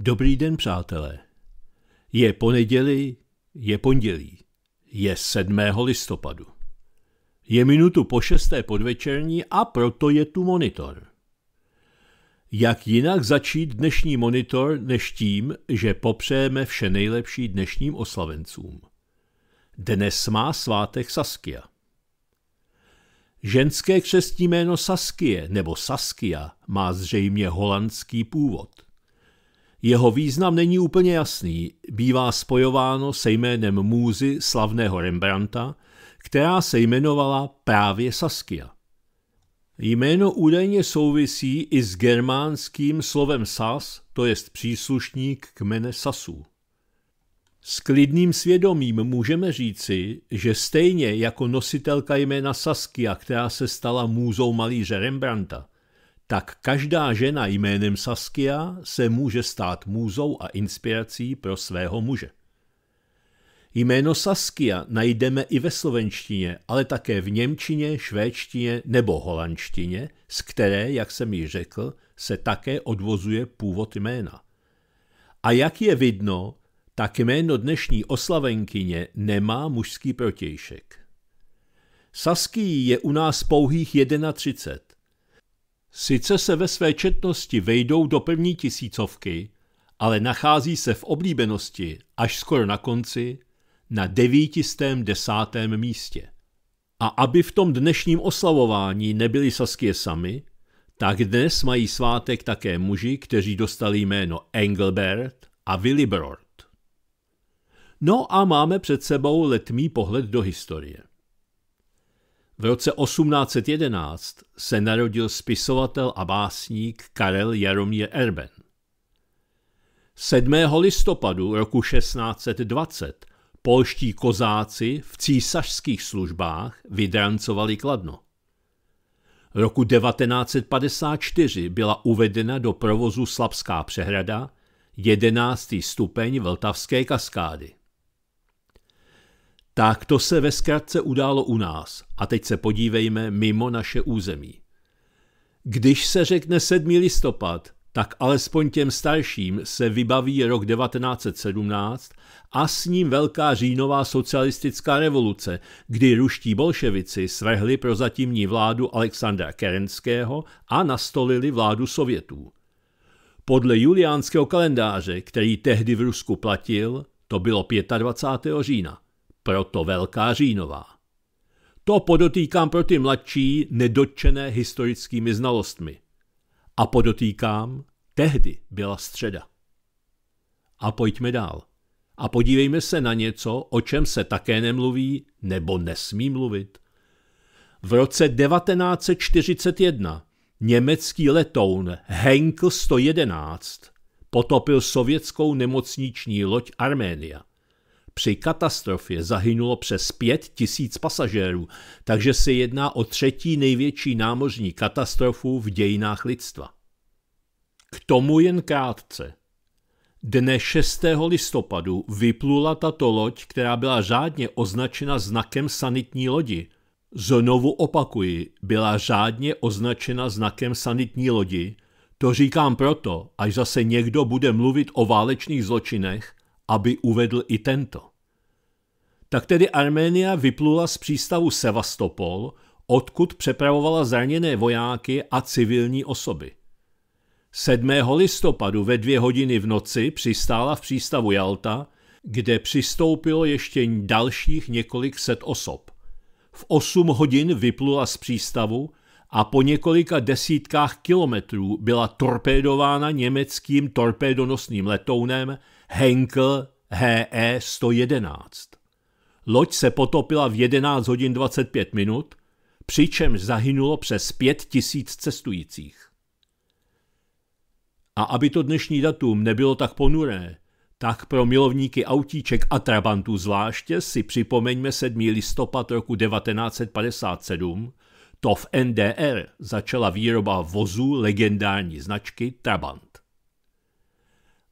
Dobrý den, přátelé. Je poneděli, je pondělí. Je 7. listopadu. Je minutu po šesté podvečerní a proto je tu monitor. Jak jinak začít dnešní monitor než tím, že popřejeme vše nejlepší dnešním oslavencům. Dnes má svátek Saskia. Ženské křestní jméno Saskie nebo Saskia má zřejmě holandský původ. Jeho význam není úplně jasný, bývá spojováno se jménem můzy slavného Rembrandta, která se jmenovala právě Saskia. Jméno údajně souvisí i s germánským slovem sas, to jest příslušník kmene Sasů. S klidným svědomím můžeme říci, že stejně jako nositelka jména Saskia, která se stala můzou malíře Rembrandta, tak každá žena jménem Saskia se může stát můzou a inspirací pro svého muže. Jméno Saskia najdeme i ve slovenštině, ale také v němčině, švédštině nebo holandštině, z které, jak jsem již řekl, se také odvozuje původ jména. A jak je vidno, tak jméno dnešní oslavenkyně nemá mužský protějšek. Saský je u nás pouhých 31. Sice se ve své četnosti vejdou do první tisícovky, ale nachází se v oblíbenosti až skoro na konci na devítistém desátém místě. A aby v tom dnešním oslavování nebyli Saskie sami, tak dnes mají svátek také muži, kteří dostali jméno Engelbert a Willibrord. No a máme před sebou letmý pohled do historie. V roce 1811 se narodil spisovatel a básník Karel Jaromír Erben. 7. listopadu roku 1620 polští kozáci v císařských službách vydrancovali Kladno. Roku 1954 byla uvedena do provozu Slabská přehrada, 11. stupeň Vltavské kaskády. Tak to se ve zkratce událo u nás a teď se podívejme mimo naše území. Když se řekne 7. listopad, tak alespoň těm starším se vybaví rok 1917 a s ním velká říjnová socialistická revoluce, kdy ruští bolševici svrhli prozatímní vládu Alexandra Kerenského a nastolili vládu Sovětů. Podle juliánského kalendáře, který tehdy v Rusku platil, to bylo 25. října, proto Velká říjnová. To podotýkám pro ty mladší, nedotčené historickými znalostmi. A podotýkám, tehdy byla středa. A pojďme dál. A podívejme se na něco, o čem se také nemluví nebo nesmí mluvit. V roce 1941 německý letoun Henkel 111 potopil sovětskou nemocniční loď Arménia. Při katastrofě zahynulo přes pět tisíc pasažérů, takže se jedná o třetí největší námořní katastrofu v dějinách lidstva. K tomu jen krátce. Dne 6. listopadu vyplula tato loď, která byla řádně označena znakem sanitní lodi. Znovu opakuji, byla řádně označena znakem sanitní lodi. To říkám proto, až zase někdo bude mluvit o válečných zločinech, aby uvedl i tento. Tak tedy Arménia vyplula z přístavu Sevastopol, odkud přepravovala zraněné vojáky a civilní osoby. 7. listopadu ve dvě hodiny v noci přistála v přístavu Jalta, kde přistoupilo ještě dalších několik set osob. V 8 hodin vyplula z přístavu a po několika desítkách kilometrů byla torpédována německým torpédonosným letounem Henkel HE 111. Loď se potopila v 11 hodin 25 minut, přičemž zahynulo přes 5 tisíc cestujících. A aby to dnešní datum nebylo tak ponuré, tak pro milovníky autíček a trabantů zvláště si připomeňme 7. listopad roku 1957, to v NDR začala výroba vozů legendární značky Trabant.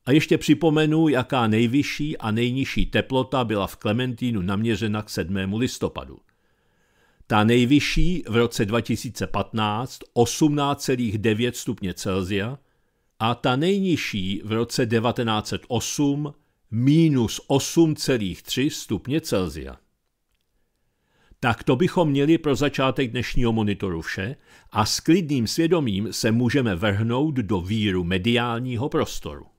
A ještě připomenu, jaká nejvyšší a nejnižší teplota byla v Klementínu naměřena k 7. listopadu. Ta nejvyšší v roce 2015 18,9 stupně Celsia a ta nejnižší v roce 1908 minus 8,3 stupně Celsia. Tak to bychom měli pro začátek dnešního monitoru vše a s klidným svědomím se můžeme vrhnout do víru mediálního prostoru.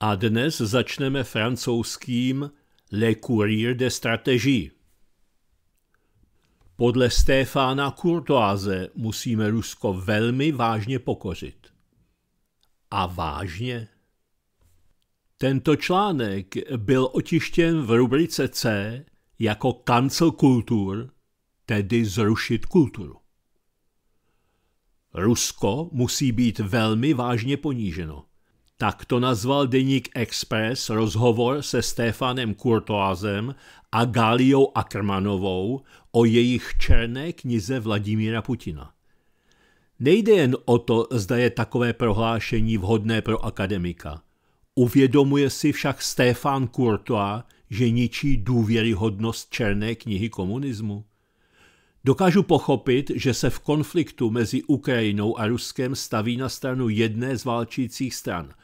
A dnes začneme francouzským Le Courrier de Stratégie. Podle Stefána Courtoise musíme Rusko velmi vážně pokořit. A vážně? Tento článek byl otištěn v rubrice C jako cancel kultur, tedy zrušit kulturu. Rusko musí být velmi vážně poníženo. Tak to nazval deník Express rozhovor se Stefanem Kurtoazem a Galiou Ackermanovou o jejich černé knize Vladimíra Putina. Nejde jen o to, zda je takové prohlášení vhodné pro akademika. Uvědomuje si však Stefan Courtois, že ničí důvěryhodnost černé knihy komunismu? Dokážu pochopit, že se v konfliktu mezi Ukrajinou a Ruskem staví na stranu jedné z válčících stran.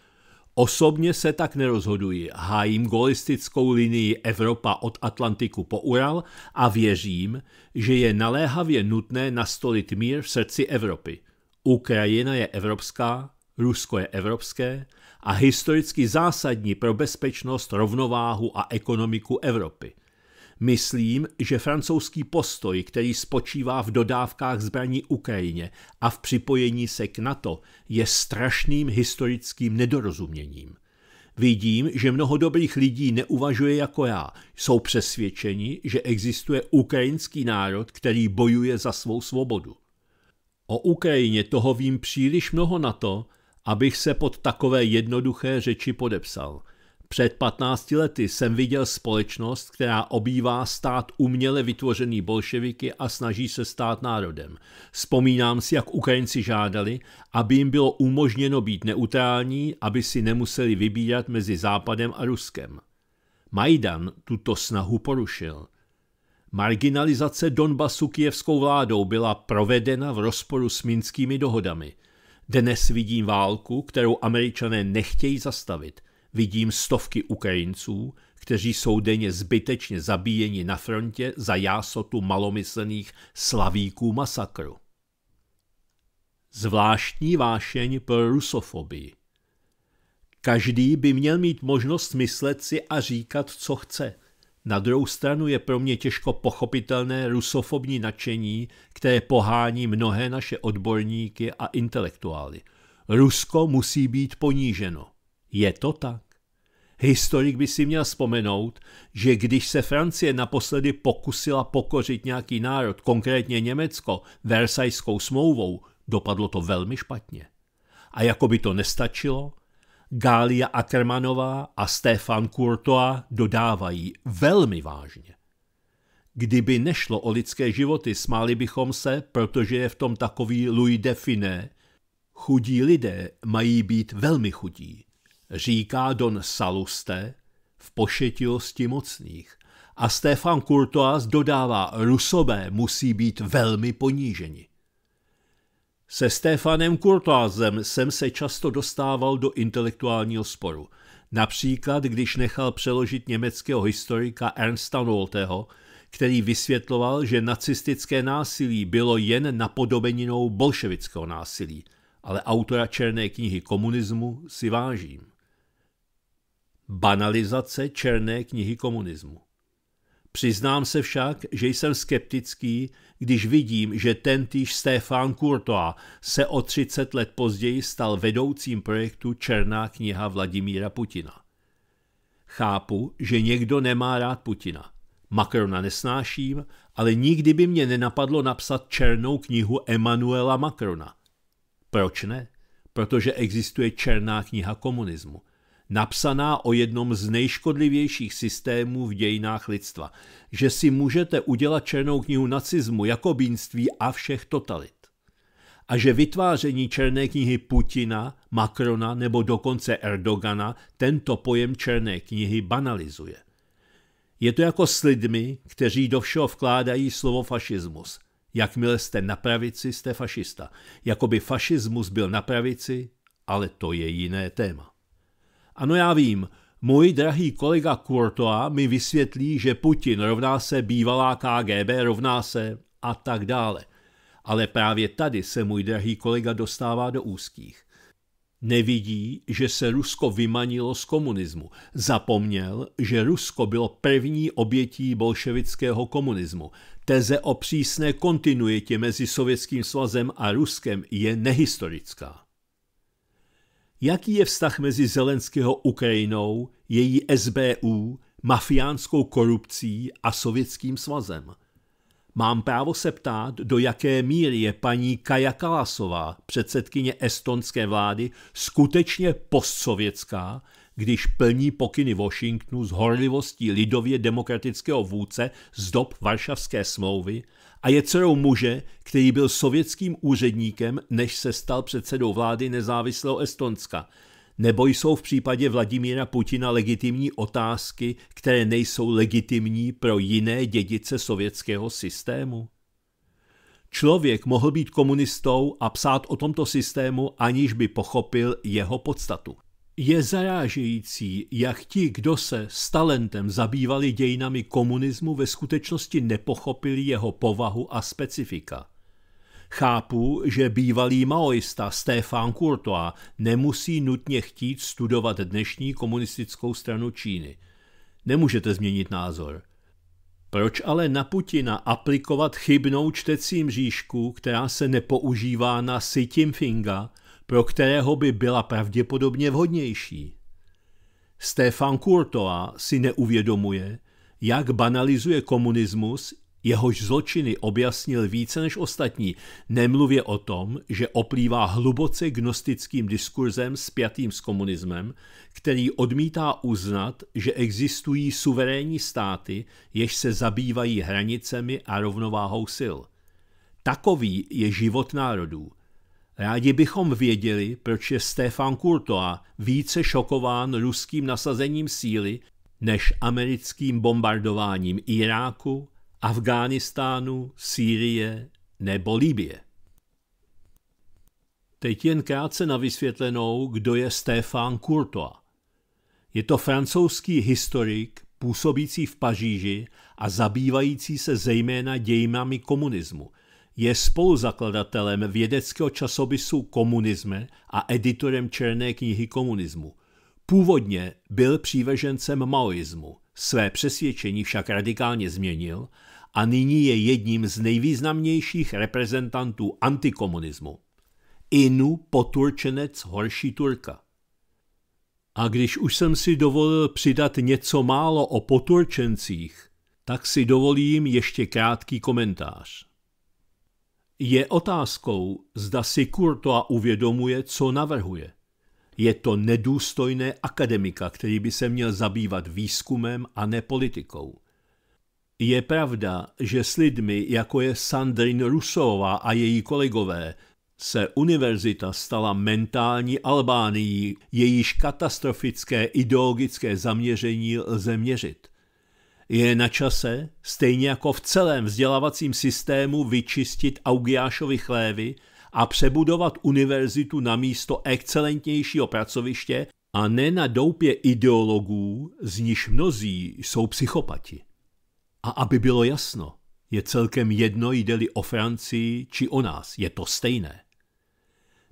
Osobně se tak nerozhoduji, hájím golistickou linii Evropa od Atlantiku po Ural a věřím, že je naléhavě nutné nastolit mír v srdci Evropy. Ukrajina je evropská, Rusko je evropské a historicky zásadní pro bezpečnost, rovnováhu a ekonomiku Evropy. Myslím, že francouzský postoj, který spočívá v dodávkách zbraní Ukrajině a v připojení se k NATO, je strašným historickým nedorozuměním. Vidím, že mnoho dobrých lidí neuvažuje jako já. Jsou přesvědčeni, že existuje ukrajinský národ, který bojuje za svou svobodu. O Ukrajině toho vím příliš mnoho na to, abych se pod takové jednoduché řeči podepsal. Před 15 lety jsem viděl společnost, která obývá stát uměle vytvořený bolševiky a snaží se stát národem. Vzpomínám si, jak Ukrajinci žádali, aby jim bylo umožněno být neutrální, aby si nemuseli vybírat mezi Západem a Ruskem. Majdan tuto snahu porušil. Marginalizace Donbasu kijevskou vládou byla provedena v rozporu s minskými dohodami – dnes vidím válku, kterou američané nechtějí zastavit. Vidím stovky Ukrajinců, kteří jsou denně zbytečně zabíjeni na frontě za jásotu malomyslných slavíků masakru. Zvláštní vášeň pro rusofobii. Každý by měl mít možnost myslet si a říkat, co chce. Na druhou stranu je pro mě těžko pochopitelné rusofobní nadšení, které pohání mnohé naše odborníky a intelektuály. Rusko musí být poníženo. Je to tak? Historik by si měl vzpomenout, že když se Francie naposledy pokusila pokořit nějaký národ, konkrétně Německo, Versajskou smlouvou, dopadlo to velmi špatně. A jako by to nestačilo, Gália Ackermanová a Stefan Courtois dodávají velmi vážně. Kdyby nešlo o lidské životy, smáli bychom se, protože je v tom takový Louis Define. Chudí lidé mají být velmi chudí, říká Don Saluste v pošetilosti mocných. A Stefan Courtois dodává, Rusové musí být velmi poníženi. Se Stefanem Kurtoazem jsem se často dostával do intelektuálního sporu. Například, když nechal přeložit německého historika Ernsta Nolteho, který vysvětloval, že nacistické násilí bylo jen napodobeninou bolševického násilí, ale autora černé knihy komunismu si vážím. Banalizace černé knihy komunismu. Přiznám se však, že jsem skeptický, když vidím, že tentýž Stefan Courtois se o 30 let později stal vedoucím projektu Černá kniha Vladimíra Putina. Chápu, že někdo nemá rád Putina. Macrona nesnáším, ale nikdy by mě nenapadlo napsat černou knihu Emanuela Macrona. Proč ne? Protože existuje černá kniha komunismu napsaná o jednom z nejškodlivějších systémů v dějinách lidstva, že si můžete udělat černou knihu nacismu, jakobínství a všech totalit. A že vytváření černé knihy Putina, Macrona nebo dokonce Erdogana tento pojem černé knihy banalizuje. Je to jako s lidmi, kteří do všeho vkládají slovo fašismus. Jakmile jste na pravici, jste fašista. Jakoby fašismus byl na pravici ale to je jiné téma. Ano, já vím, můj drahý kolega Kurtoa mi vysvětlí, že Putin rovná se bývalá KGB, rovná se a tak dále. Ale právě tady se můj drahý kolega dostává do úzkých. Nevidí, že se Rusko vymanilo z komunismu. Zapomněl, že Rusko bylo první obětí bolševického komunismu. Teze o přísné kontinuitě mezi Sovětským svazem a Ruskem je nehistorická. Jaký je vztah mezi Zelenského Ukrajinou, její SBU, mafiánskou korupcí a Sovětským svazem? Mám právo se ptát, do jaké míry je paní Kaja Kalasová, předsedkyně estonské vlády, skutečně postsovětská, když plní pokyny Washingtonu s horlivostí lidově demokratického vůdce z dob Varšavské smlouvy a je dcerou muže, který byl sovětským úředníkem, než se stal předsedou vlády nezávislého Estonska. Nebo jsou v případě Vladimíra Putina legitimní otázky, které nejsou legitimní pro jiné dědice sovětského systému? Člověk mohl být komunistou a psát o tomto systému, aniž by pochopil jeho podstatu. Je zarážející, jak ti, kdo se s talentem zabývali dějinami komunismu, ve skutečnosti nepochopili jeho povahu a specifika. Chápu, že bývalý maoista Stefan Courtois nemusí nutně chtít studovat dnešní komunistickou stranu Číny. Nemůžete změnit názor. Proč ale na Putina aplikovat chybnou čtecí mřížku, která se nepoužívá na Xi Jinpinga, pro kterého by byla pravděpodobně vhodnější. Stefan Courtois si neuvědomuje, jak banalizuje komunismus, jehož zločiny objasnil více než ostatní, nemluvě o tom, že oplývá hluboce gnostickým diskurzem spjatým s komunismem, který odmítá uznat, že existují suverénní státy, jež se zabývají hranicemi a rovnováhou sil. Takový je život národů – Rádi bychom věděli, proč je Stefan Courtois více šokován ruským nasazením síly než americkým bombardováním Iráku, Afghánistánu, Sýrie nebo Libie. Teď jen krátce na vysvětlenou, kdo je Stefan Courtois. Je to francouzský historik, působící v Paříži a zabývající se zejména dějinami komunismu – je spoluzakladatelem vědeckého časopisu Komunisme a editorem Černé knihy komunismu. Původně byl přívržencem maoismu, své přesvědčení však radikálně změnil a nyní je jedním z nejvýznamnějších reprezentantů antikomunismu. Inu poturčenec horší Turka. A když už jsem si dovolil přidat něco málo o poturčencích, tak si dovolím ještě krátký komentář. Je otázkou, zda si Kurtoa uvědomuje, co navrhuje. Je to nedůstojné akademika, který by se měl zabývat výzkumem a ne politikou. Je pravda, že s lidmi, jako je Sandrine Rusová a její kolegové, se univerzita stala mentální Albánií, jejíž katastrofické ideologické zaměření lze měřit. Je na čase, stejně jako v celém vzdělávacím systému, vyčistit Augiášovi chlévy a přebudovat univerzitu na místo excelentnějšího pracoviště a ne na doupě ideologů, z níž mnozí jsou psychopati. A aby bylo jasno, je celkem jedno, jde-li o Francii či o nás, je to stejné.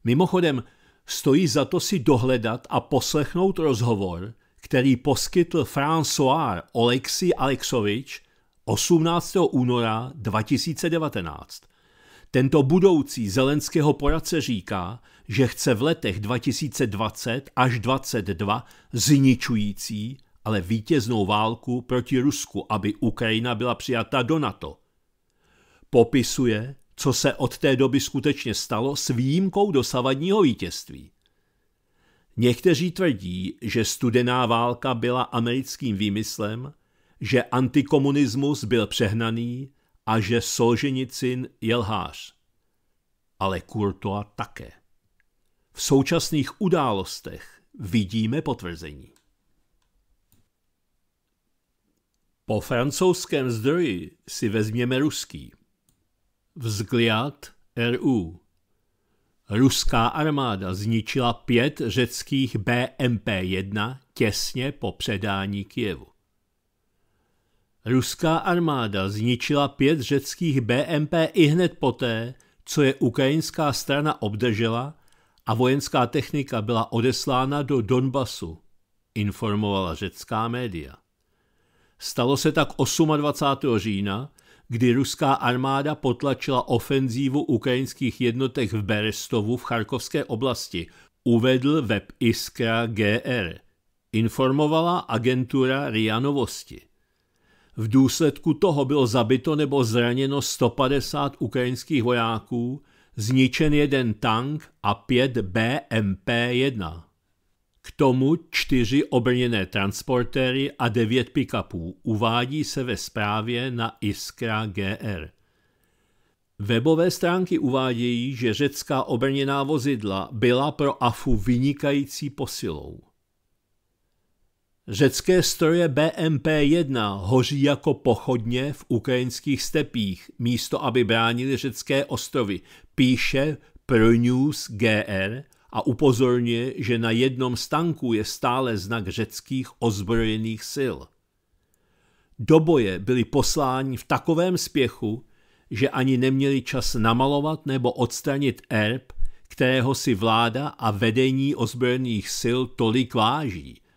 Mimochodem, stojí za to si dohledat a poslechnout rozhovor, který poskytl François Oleksi Alexovič 18. února 2019. Tento budoucí zelenského poradce říká, že chce v letech 2020 až 2022 zničující, ale vítěznou válku proti Rusku, aby Ukrajina byla přijata do NATO. Popisuje, co se od té doby skutečně stalo s výjimkou dosavadního vítězství. Někteří tvrdí, že studená válka byla americkým výmyslem, že antikomunismus byl přehnaný a že Solženicin je lhář. Ale Kurtoa také. V současných událostech vidíme potvrzení. Po francouzském zdroji si vezměme ruský. Vzgliad RU. Ruská armáda zničila pět řeckých BMP-1 těsně po předání Kijevu. Ruská armáda zničila pět řeckých BMP i hned poté, co je ukrajinská strana obdržela a vojenská technika byla odeslána do Donbasu, informovala řecká média. Stalo se tak 28. října, kdy ruská armáda potlačila ofenzívu ukrajinských jednotek v Berestovu v Charkovské oblasti, uvedl web Iskra GR. Informovala agentura RIA Novosti. V důsledku toho bylo zabito nebo zraněno 150 ukrajinských vojáků, zničen jeden tank a pět BMP-1. K tomu čtyři obrněné transportéry a devět pick-upů uvádí se ve zprávě na Iskra GR. Webové stránky uvádějí, že řecká obrněná vozidla byla pro AFU vynikající posilou. Řecké stroje BMP-1 hoří jako pochodně v ukrajinských stepích, místo aby bránili řecké ostrovy, píše ProNews GR a upozorňuje, že na jednom z tanků je stále znak řeckých ozbrojených sil. Do boje byli posláni v takovém spěchu, že ani neměli čas namalovat nebo odstranit erb, kterého si vláda a vedení ozbrojených sil tolik váží –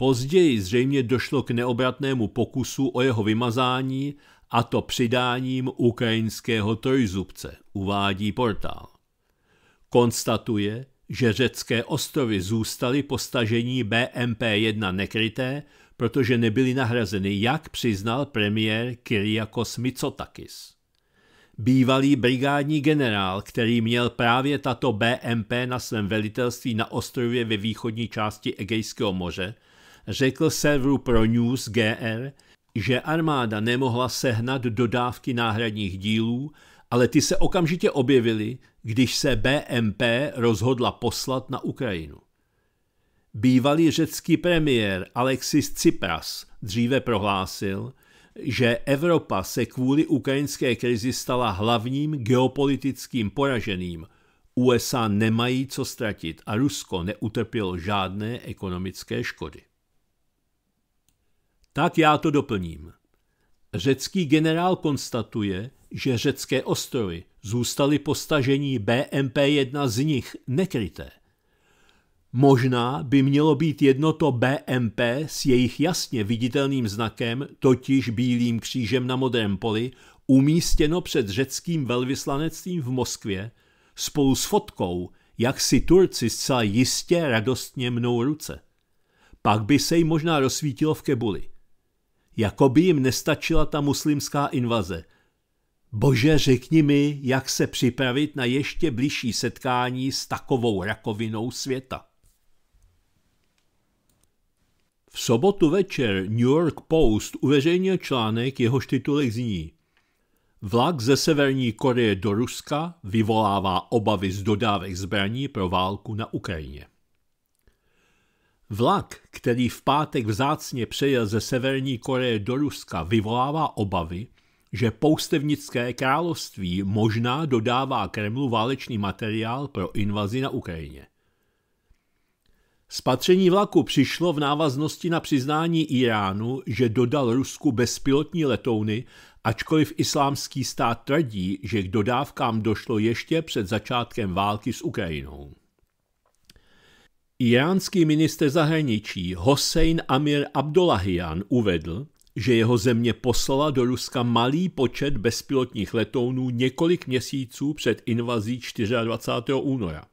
Později zřejmě došlo k neobratnému pokusu o jeho vymazání a to přidáním ukrajinského trojzubce, uvádí portál. Konstatuje, že řecké ostrovy zůstaly po stažení BMP-1 nekryté, protože nebyly nahrazeny, jak přiznal premiér Kyriakos Mitsotakis. Bývalý brigádní generál, který měl právě tato BMP na svém velitelství na ostrově ve východní části Egejského moře, řekl serveru pro News GR, že armáda nemohla sehnat dodávky náhradních dílů, ale ty se okamžitě objevily, když se BMP rozhodla poslat na Ukrajinu. Bývalý řecký premiér Alexis Tsipras dříve prohlásil, že Evropa se kvůli ukrajinské krizi stala hlavním geopolitickým poraženým. USA nemají co ztratit a Rusko neutrpělo žádné ekonomické škody. Tak já to doplním. Řecký generál konstatuje, že řecké ostrovy zůstaly po stažení BMP-1 z nich nekryté. Možná by mělo být jedno to BMP s jejich jasně viditelným znakem, totiž bílým křížem na modrém poli, umístěno před řeckým velvyslanectvím v Moskvě, spolu s fotkou, jak si Turci zcela jistě radostně mnou ruce. Pak by se jim možná rozsvítilo v Kebuli jako by jim nestačila ta muslimská invaze. Bože, řekni mi, jak se připravit na ještě blížší setkání s takovou rakovinou světa. V sobotu večer New York Post uveřejnil článek, jehož titulek zní Vlak ze Severní Koreje do Ruska vyvolává obavy z dodávek zbraní pro válku na Ukrajině. Vlak, který v pátek vzácně přejel ze Severní Koreje do Ruska, vyvolává obavy, že poustevnické království možná dodává Kremlu válečný materiál pro invazi na Ukrajině. Spatření vlaku přišlo v návaznosti na přiznání Iránu, že dodal Rusku bezpilotní letouny, ačkoliv islámský stát tvrdí, že k dodávkám došlo ještě před začátkem války s Ukrajinou. Iránský minister zahraničí Hossein Amir Abdullahian uvedl, že jeho země poslala do Ruska malý počet bezpilotních letounů několik měsíců před invazí 24. února.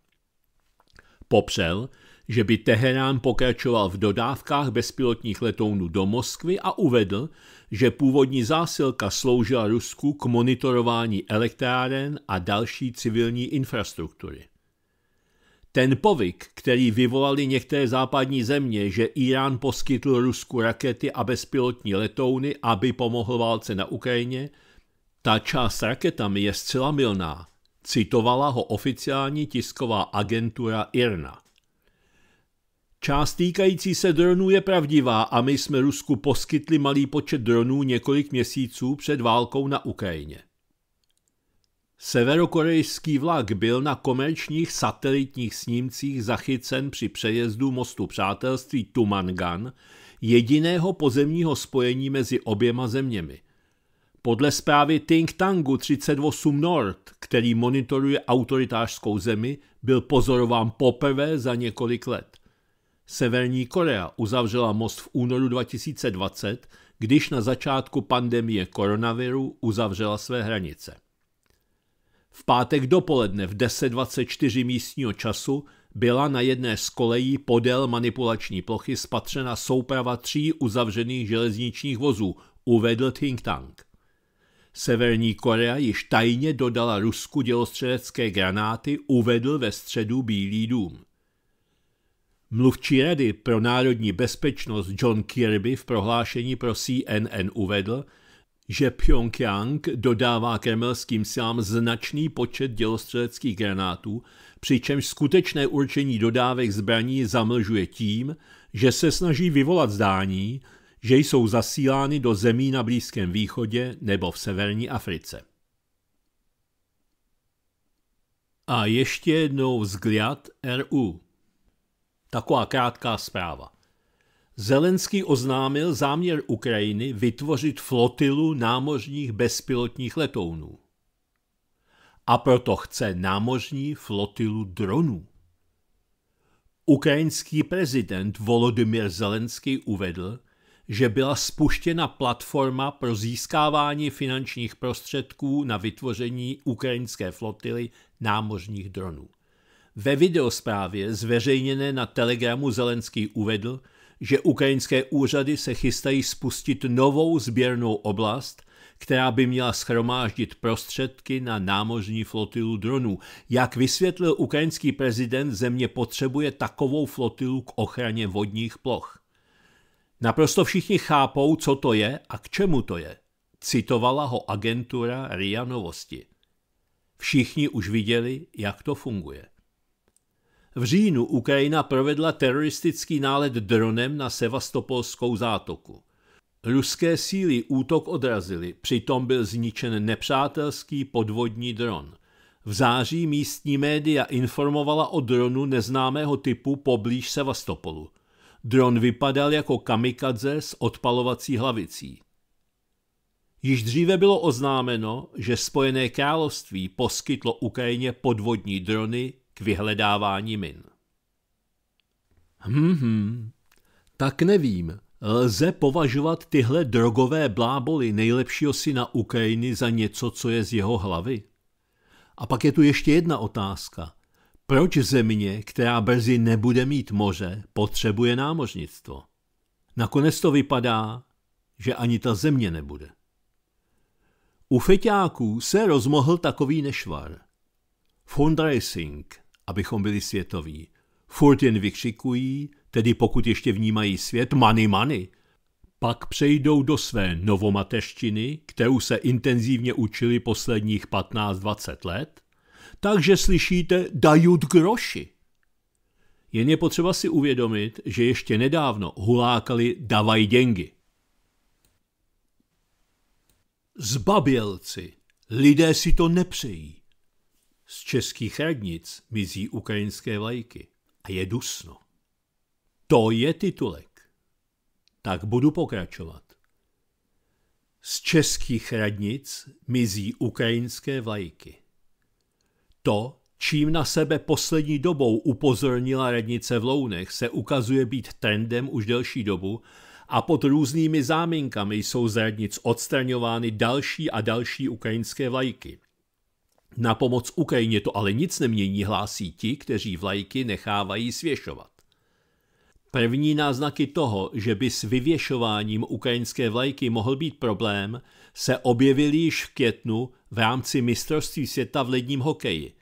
Popřel, že by Teherán pokračoval v dodávkách bezpilotních letounů do Moskvy a uvedl, že původní zásilka sloužila Rusku k monitorování elektráren a další civilní infrastruktury. Ten povyk, který vyvolali některé západní země, že Irán poskytl Rusku rakety a bezpilotní letouny, aby pomohl válce na Ukrajině, ta část raketami je zcela milná, citovala ho oficiální tisková agentura IRNA. Část týkající se dronů je pravdivá a my jsme Rusku poskytli malý počet dronů několik měsíců před válkou na Ukrajině. Severokorejský vlak byl na komerčních satelitních snímcích zachycen při přejezdu mostu přátelství Tumangan, jediného pozemního spojení mezi oběma zeměmi. Podle zprávy think tanku 38 Nord, který monitoruje autoritářskou zemi, byl pozorován poprvé za několik let. Severní Korea uzavřela most v únoru 2020, když na začátku pandemie koronaviru uzavřela své hranice. V pátek dopoledne v 10.24 místního času byla na jedné z kolejí podél manipulační plochy spatřena souprava tří uzavřených železničních vozů, uvedl think tank. Severní Korea již tajně dodala Rusku dělostřelecké granáty, uvedl ve středu Bílý dům. Mluvčí rady pro národní bezpečnost John Kirby v prohlášení pro CNN uvedl, že Pyongyang dodává kremelským silám značný počet dělostřeleckých granátů, přičemž skutečné určení dodávek zbraní zamlžuje tím, že se snaží vyvolat zdání, že jsou zasílány do zemí na Blízkém východě nebo v severní Africe. A ještě jednou vzгляд RU. Taková krátká zpráva. Zelenský oznámil záměr Ukrajiny vytvořit flotilu námořních bezpilotních letounů. A proto chce námořní flotilu dronů. Ukrajinský prezident Volodymyr Zelenský uvedl, že byla spuštěna platforma pro získávání finančních prostředků na vytvoření ukrajinské flotily námořních dronů. Ve videosprávě zveřejněné na Telegramu Zelenský uvedl, že ukrajinské úřady se chystají spustit novou sběrnou oblast, která by měla schromáždit prostředky na námořní flotilu dronů. Jak vysvětlil ukrajinský prezident, země potřebuje takovou flotilu k ochraně vodních ploch. Naprosto všichni chápou, co to je a k čemu to je. Citovala ho agentura RIA Novosti. Všichni už viděli, jak to funguje. V říjnu Ukrajina provedla teroristický nálet dronem na Sevastopolskou zátoku. Ruské síly útok odrazily, přitom byl zničen nepřátelský podvodní dron. V září místní média informovala o dronu neznámého typu poblíž Sevastopolu. Dron vypadal jako kamikadze s odpalovací hlavicí. Již dříve bylo oznámeno, že Spojené království poskytlo Ukrajině podvodní drony k vyhledávání min. Hm, hm, tak nevím. Lze považovat tyhle drogové bláboli nejlepšího syna Ukrajiny za něco, co je z jeho hlavy? A pak je tu ještě jedna otázka. Proč země, která brzy nebude mít moře, potřebuje námořnictvo? Nakonec to vypadá, že ani ta země nebude. U feťáků se rozmohl takový nešvar. Fundraising, abychom byli světoví. Furt jen vykřikují, tedy pokud ještě vnímají svět, money money. Pak přejdou do své novomateštiny, kterou se intenzivně učili posledních 15-20 let, takže slyšíte dajut groši. Jen je potřeba si uvědomit, že ještě nedávno hulákali davaj děngy. Zbabělci, lidé si to nepřejí. Z českých radnic mizí ukrajinské vlajky a je dusno. To je titulek. Tak budu pokračovat. Z českých radnic mizí ukrajinské vlajky. To, čím na sebe poslední dobou upozornila radnice v Lounech, se ukazuje být trendem už delší dobu a pod různými záminkami jsou z radnic odstraňovány další a další ukrajinské vlajky. Na pomoc Ukrajině to ale nic nemění, hlásí ti, kteří vlajky nechávají svěšovat. První náznaky toho, že by s vyvěšováním ukrajinské vlajky mohl být problém, se objevily již v květnu v rámci mistrovství světa v ledním hokeji.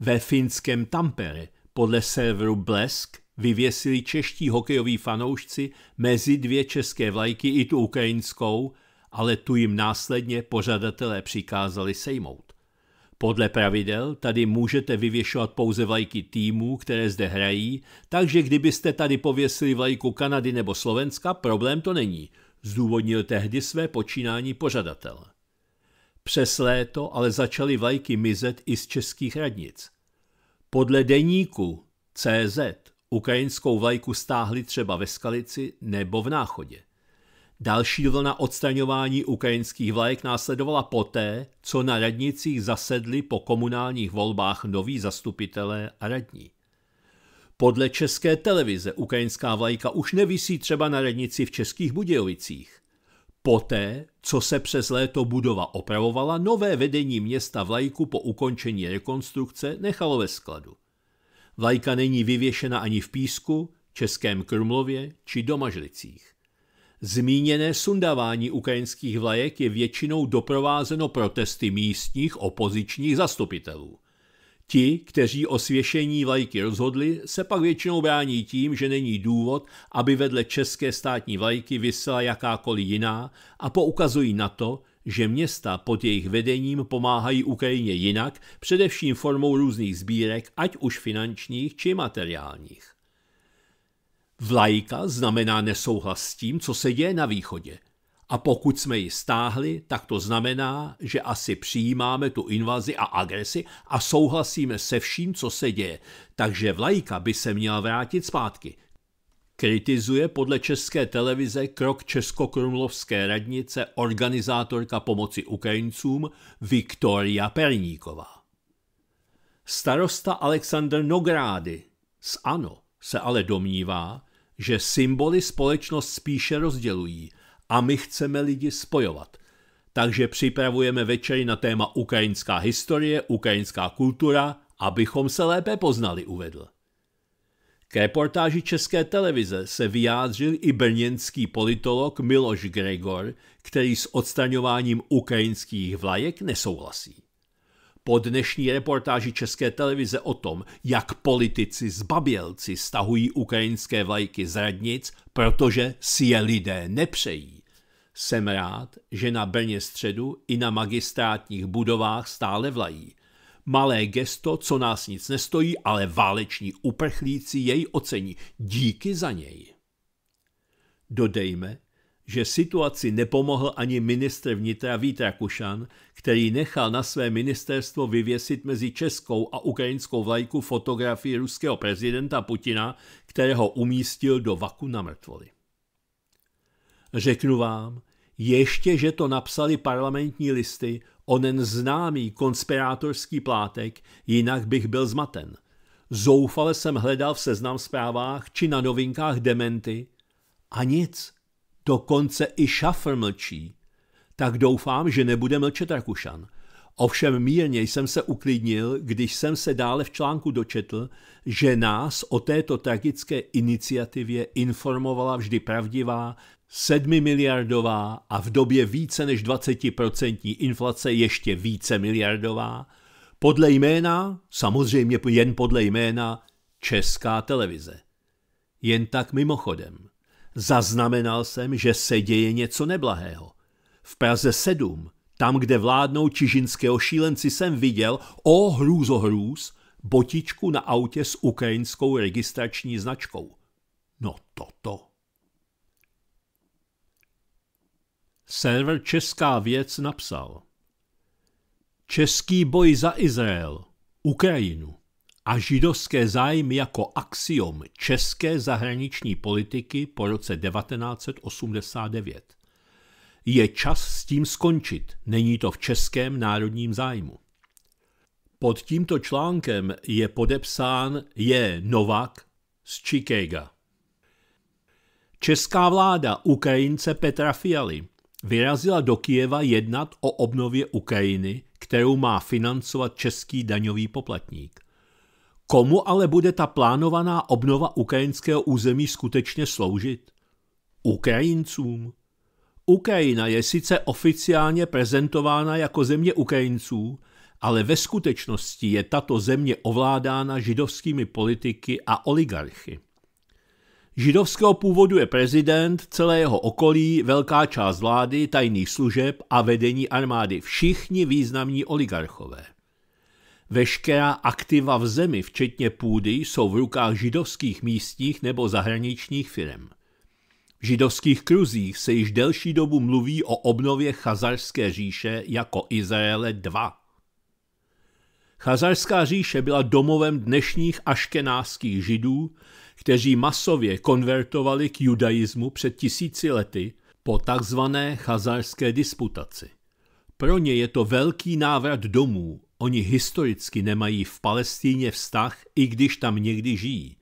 Ve finském Tampere podle serveru Blesk vyvěsili čeští hokejoví fanoušci mezi dvě české vlajky i tu ukrajinskou, ale tu jim následně pořadatelé přikázali sejmout. Podle pravidel tady můžete vyvěšovat pouze vlajky týmů, které zde hrají, takže kdybyste tady pověsili vlajku Kanady nebo Slovenska, problém to není, zdůvodnil tehdy své počínání pořadatel. Přes léto ale začaly vlajky mizet i z českých radnic. Podle deníku CZ ukrajinskou vlajku stáhli třeba ve Skalici nebo v Náchodě. Další vlna odstraňování ukrajinských vlajek následovala poté, co na radnicích zasedli po komunálních volbách noví zastupitelé a radní. Podle české televize ukrajinská vlajka už nevisí třeba na radnici v Českých Budějovicích. Poté, co se přes léto budova opravovala, nové vedení města vlajku po ukončení rekonstrukce nechalo ve skladu. Vlajka není vyvěšena ani v Písku, Českém Krumlově či Domažlicích. Zmíněné sundávání ukrajinských vlajek je většinou doprovázeno protesty místních opozičních zastupitelů. Ti, kteří o svěšení vlajky rozhodli, se pak většinou brání tím, že není důvod, aby vedle české státní vlajky vysela jakákoliv jiná a poukazují na to, že města pod jejich vedením pomáhají Ukrajině jinak, především formou různých sbírek, ať už finančních či materiálních. Vlajka znamená nesouhlas s tím, co se děje na východě. A pokud jsme ji stáhli, tak to znamená, že asi přijímáme tu invazi a agresi a souhlasíme se vším, co se děje. Takže vlajka by se měla vrátit zpátky. Kritizuje podle české televize krok Českokrumlovské radnice organizátorka pomoci Ukrajincům Viktoria Perníková. Starosta Alexander Nogrády z ANO se ale domnívá, že symboly společnost spíše rozdělují a my chceme lidi spojovat. Takže připravujeme večery na téma ukrajinská historie, ukrajinská kultura, abychom se lépe poznali, uvedl. K reportáži České televize se vyjádřil i brněnský politolog Miloš Gregor, který s odstraňováním ukrajinských vlajek nesouhlasí. Po dnešní reportáži České televize o tom, jak politici z Babělci stahují ukrajinské vlajky z radnic, protože si je lidé nepřejí, jsem rád, že na Brně středu i na magistrátních budovách stále vlají. Malé gesto, co nás nic nestojí, ale váleční uprchlíci jej ocení. Díky za něj. Dodejme, že situaci nepomohl ani ministr vnitra Vít Rakušan, který nechal na své ministerstvo vyvěsit mezi českou a ukrajinskou vlajku fotografii ruského prezidenta Putina, kterého umístil do vaku na mrtvoli. Řeknu vám, ještě, že to napsali parlamentní listy, onen známý konspirátorský plátek, jinak bych byl zmaten. Zoufale jsem hledal v seznam zprávách či na novinkách dementy a nic. Dokonce i šafr mlčí. Tak doufám, že nebude mlčet Rakušan. Ovšem mírně jsem se uklidnil, když jsem se dále v článku dočetl, že nás o této tragické iniciativě informovala vždy pravdivá, sedmimiliardová a v době více než 20% inflace ještě více miliardová, podle jména, samozřejmě jen podle jména, Česká televize. Jen tak mimochodem. Zaznamenal jsem, že se děje něco neblahého. V Praze 7, tam, kde vládnou čižinského šílenci, jsem viděl, o hrůzo hrůz, botičku na autě s ukrajinskou registrační značkou. No toto. Server Česká věc napsal Český boj za Izrael, Ukrajinu a židovské zájmy jako axiom české zahraniční politiky po roce 1989. Je čas s tím skončit, není to v českém národním zájmu. Pod tímto článkem je podepsán je Novak z Chicago. Česká vláda Ukrajince Petra Fialy vyrazila do Kijeva jednat o obnově Ukrajiny, kterou má financovat český daňový poplatník. Komu ale bude ta plánovaná obnova ukrajinského území skutečně sloužit? Ukrajincům. Ukrajina je sice oficiálně prezentována jako země Ukrajinců, ale ve skutečnosti je tato země ovládána židovskými politiky a oligarchy. Židovského původu je prezident, celé jeho okolí, velká část vlády, tajných služeb a vedení armády, všichni významní oligarchové. Veškerá aktiva v zemi, včetně půdy, jsou v rukách židovských místních nebo zahraničních firm. V židovských kruzích se již delší dobu mluví o obnově Chazarské říše jako Izraele 2. Chazarská říše byla domovem dnešních aškenáských židů, kteří masově konvertovali k judaismu před tisíci lety po takzvané chazarské disputaci. Pro ně je to velký návrat domů, oni historicky nemají v Palestíně vztah, i když tam někdy žijí.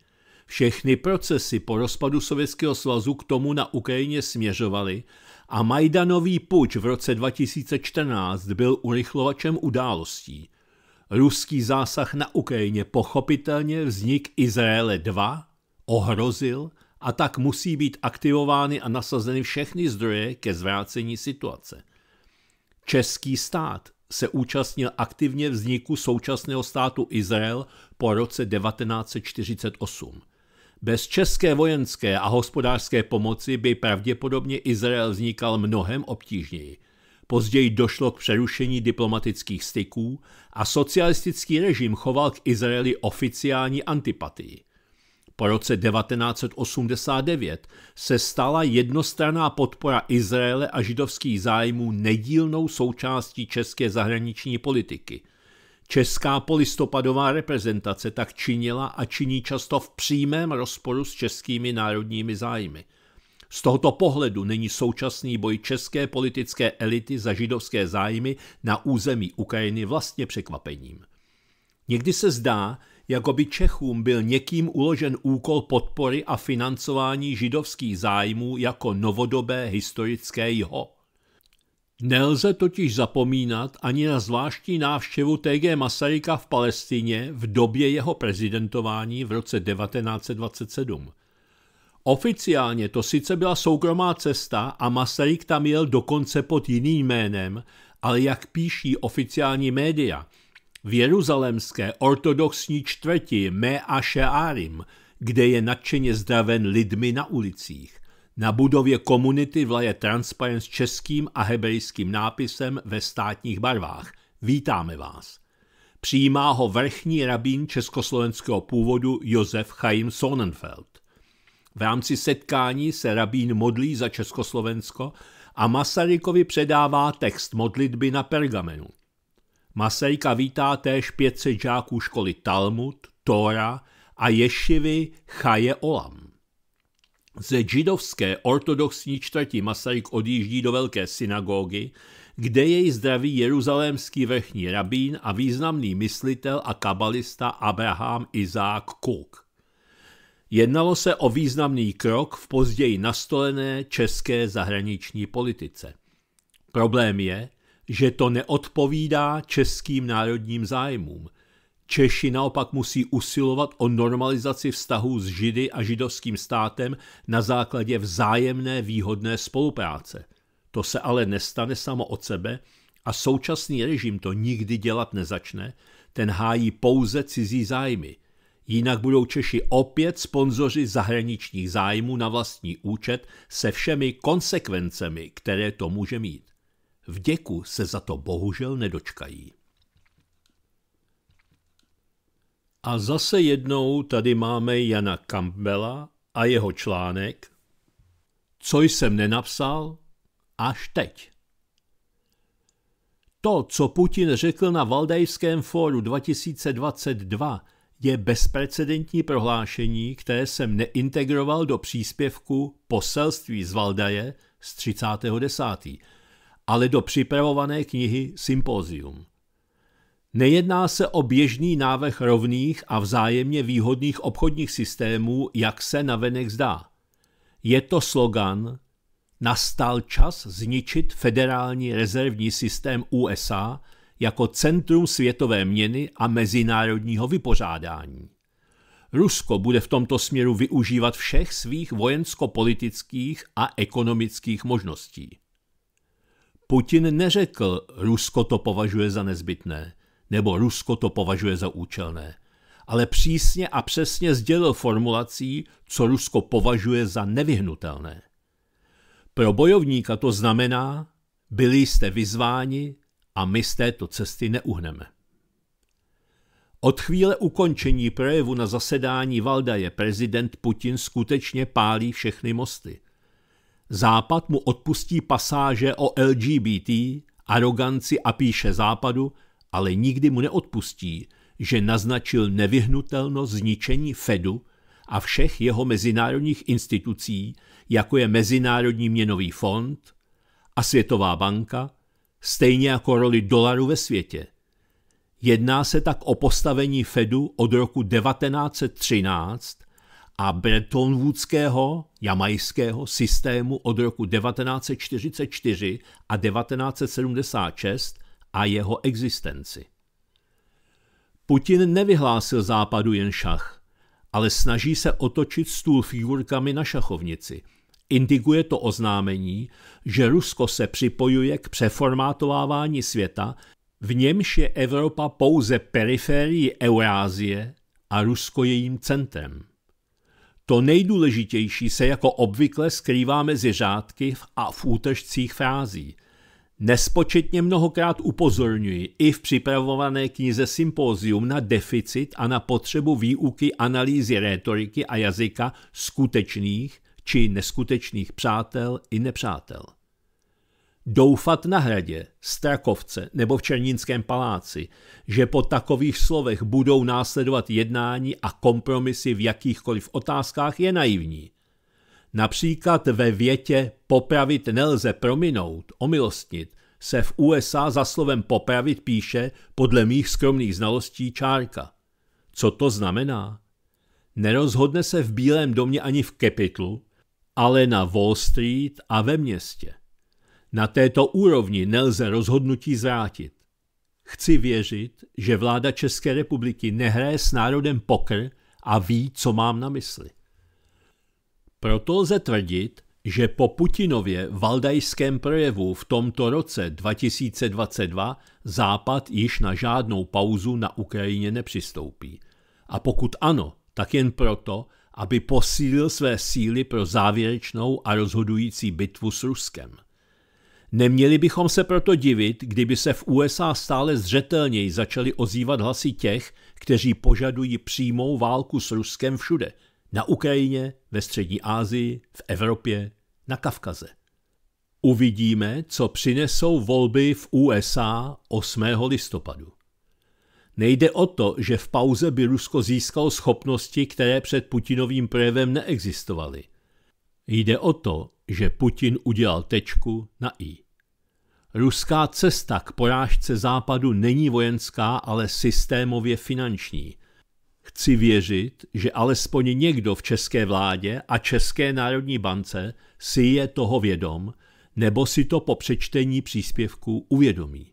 Všechny procesy po rozpadu Sovětského svazu k tomu na Ukrajině směřovaly a Majdanový puč v roce 2014 byl urychlovačem událostí. Ruský zásah na Ukrajině pochopitelně vznik Izraele 2 ohrozil a tak musí být aktivovány a nasazeny všechny zdroje ke zvrácení situace. Český stát se účastnil aktivně vzniku současného státu Izrael po roce 1948. Bez české vojenské a hospodářské pomoci by pravděpodobně Izrael vznikal mnohem obtížněji. Později došlo k přerušení diplomatických styků a socialistický režim choval k Izraeli oficiální antipatii. Po roce 1989 se stala jednostranná podpora Izraele a židovských zájmů nedílnou součástí české zahraniční politiky. Česká polistopadová reprezentace tak činila a činí často v přímém rozporu s českými národními zájmy. Z tohoto pohledu není současný boj české politické elity za židovské zájmy na území Ukrajiny vlastně překvapením. Někdy se zdá, jako by Čechům byl někým uložen úkol podpory a financování židovských zájmů jako novodobé historické jeho. Nelze totiž zapomínat ani na zvláštní návštěvu TG Masaryka v Palestině v době jeho prezidentování v roce 1927. Oficiálně to sice byla soukromá cesta a Masaryk tam jel dokonce pod jiným jménem, ale jak píší oficiální média – v jeruzalemské ortodoxní čtvrti Me a Shearim, kde je nadšeně zdraven lidmi na ulicích. Na budově komunity vlaje transparent s českým a hebrejským nápisem ve státních barvách. Vítáme vás. Přijímá ho vrchní rabín československého původu Josef Chaim Sonnenfeld. V rámci setkání se rabín modlí za Československo a Masarykovi předává text modlitby na pergamenu. Masejka vítá též 500 žáků školy Talmud, Tóra a ješivy Chaje Olam. Ze židovské ortodoxní čtvrti Masaryk odjíždí do velké synagogy, kde jej zdraví jeruzalémský vrchní rabín a významný myslitel a kabalista Abraham Izák Kuk. Jednalo se o významný krok v později nastolené české zahraniční politice. Problém je, že to neodpovídá českým národním zájmům. Češi naopak musí usilovat o normalizaci vztahů s Židy a židovským státem na základě vzájemné výhodné spolupráce. To se ale nestane samo od sebe a současný režim to nikdy dělat nezačne, ten hájí pouze cizí zájmy. Jinak budou Češi opět sponzoři zahraničních zájmů na vlastní účet se všemi konsekvencemi, které to může mít. Vděku se za to bohužel nedočkají. A zase jednou tady máme Jana Campbella a jeho článek Co jsem nenapsal až teď. To, co Putin řekl na Valdajském fóru 2022, je bezprecedentní prohlášení, které jsem neintegroval do příspěvku Poselství z Valdaje z 30.10 ale do připravované knihy Sympózium. Nejedná se o běžný návrh rovných a vzájemně výhodných obchodních systémů, jak se navenek zdá. Je to slogan Nastal čas zničit federální rezervní systém USA jako centrum světové měny a mezinárodního vypořádání. Rusko bude v tomto směru využívat všech svých vojensko-politických a ekonomických možností. Putin neřekl, Rusko to považuje za nezbytné, nebo Rusko to považuje za účelné, ale přísně a přesně sdělil formulací, co Rusko považuje za nevyhnutelné. Pro bojovníka to znamená, byli jste vyzváni a my z této cesty neuhneme. Od chvíle ukončení projevu na zasedání Valdaje prezident Putin skutečně pálí všechny mosty – Západ mu odpustí pasáže o LGBT, aroganci a píše Západu, ale nikdy mu neodpustí, že naznačil nevyhnutelnost zničení Fedu a všech jeho mezinárodních institucí, jako je Mezinárodní měnový fond a Světová banka, stejně jako roli dolaru ve světě. Jedná se tak o postavení Fedu od roku 1913 a Bretton Woodského jamajského systému od roku 1944 a 1976 a jeho existenci. Putin nevyhlásil západu jen šach, ale snaží se otočit stůl figurkami na šachovnici. Indikuje to oznámení, že Rusko se připojuje k přeformátovávání světa, v němž je Evropa pouze periférií Eurázie a Rusko jejím centrem. To nejdůležitější se jako obvykle skrývá mezi řádky a v útržcích frází. Nespočetně mnohokrát upozorňuji i v připravované knize Sympózium na deficit a na potřebu výuky analýzy rétoriky a jazyka skutečných či neskutečných přátel i nepřátel. Doufat na hradě, Strakovce nebo v Černínském paláci, že po takových slovech budou následovat jednání a kompromisy v jakýchkoliv otázkách je naivní. Například ve větě popravit nelze prominout, omilostnit, se v USA za slovem popravit píše podle mých skromných znalostí čárka. Co to znamená? Nerozhodne se v Bílém domě ani v Capitolu, ale na Wall Street a ve městě. Na této úrovni nelze rozhodnutí zvrátit. Chci věřit, že vláda České republiky nehraje s národem pokr a ví, co mám na mysli. Proto lze tvrdit, že po Putinově valdajském projevu v tomto roce 2022 Západ již na žádnou pauzu na Ukrajině nepřistoupí. A pokud ano, tak jen proto, aby posílil své síly pro závěrečnou a rozhodující bitvu s Ruskem. Neměli bychom se proto divit, kdyby se v USA stále zřetelněji začaly ozývat hlasy těch, kteří požadují přímou válku s Ruskem všude. Na Ukrajině, ve střední Asii, v Evropě, na Kavkaze. Uvidíme, co přinesou volby v USA 8. listopadu. Nejde o to, že v pauze by Rusko získalo schopnosti, které před Putinovým projevem neexistovaly. Jde o to, že Putin udělal tečku na i. Ruská cesta k porážce západu není vojenská, ale systémově finanční. Chci věřit, že alespoň někdo v české vládě a České národní bance si je toho vědom, nebo si to po přečtení příspěvku uvědomí.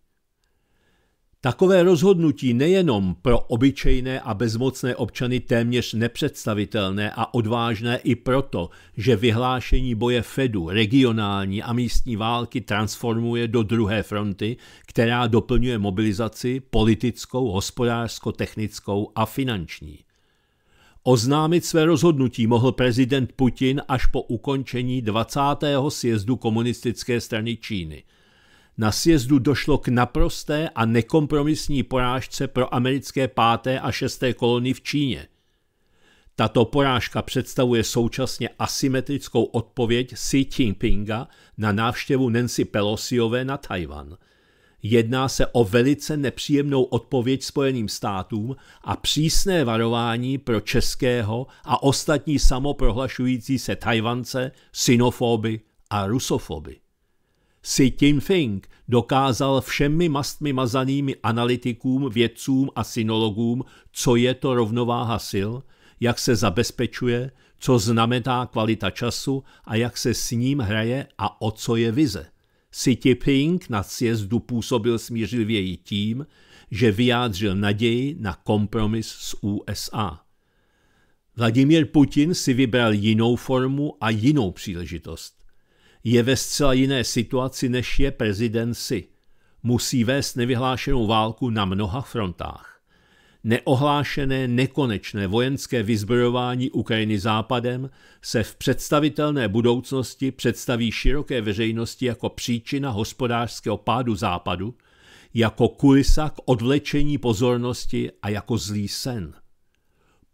Takové rozhodnutí nejenom pro obyčejné a bezmocné občany téměř nepředstavitelné a odvážné i proto, že vyhlášení boje Fedu, regionální a místní války transformuje do druhé fronty, která doplňuje mobilizaci politickou, hospodářsko-technickou a finanční. Oznámit své rozhodnutí mohl prezident Putin až po ukončení 20. sjezdu komunistické strany Číny – na sjezdu došlo k naprosté a nekompromisní porážce pro americké páté a šesté kolony v Číně. Tato porážka představuje současně asymetrickou odpověď Xi Jinpinga na návštěvu Nancy Pelosiové na Tajvan. Jedná se o velice nepříjemnou odpověď Spojeným státům a přísné varování pro českého a ostatní samoprohlašující se Tajvance, sinofoby a rusofoby. Xi Jinping dokázal všemi mastmi mazanými analytikům, vědcům a synologům, co je to rovnováha sil, jak se zabezpečuje, co znamená kvalita času a jak se s ním hraje a o co je vize. Xi Jinping na sjezdu působil smířlivěji tím, že vyjádřil naději na kompromis s USA. Vladimír Putin si vybral jinou formu a jinou příležitost je ve zcela jiné situaci, než je prezident si. Musí vést nevyhlášenou válku na mnoha frontách. Neohlášené nekonečné vojenské vyzbrojování Ukrajiny západem se v představitelné budoucnosti představí široké veřejnosti jako příčina hospodářského pádu západu, jako kulisa k odvlečení pozornosti a jako zlý sen.